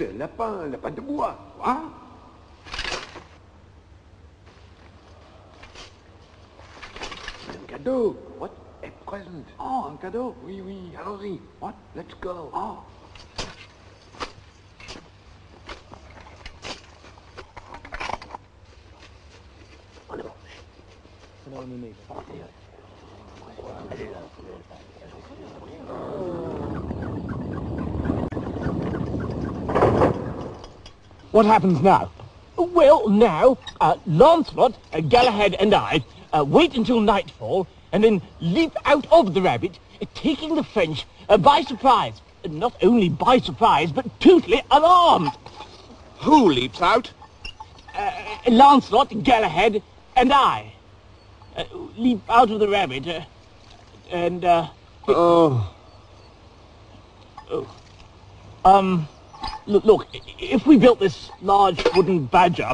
un lapin, un lapin de bois. Hein? Un cadeau. What? A present. Oh, un cadeau. Oui, oui, allons-y. What? Let's go. Oh. What happens now? Well, now, uh, Lancelot, uh, Galahad and I uh, wait until nightfall and then leap out of the rabbit, taking the French uh, by surprise. Not only by surprise, but totally alarmed. Who leaps out? Uh, Lancelot, Galahad, and I uh, leap out of the rabbit uh, and, uh, Oh. um, look, look, if we built this large wooden badger,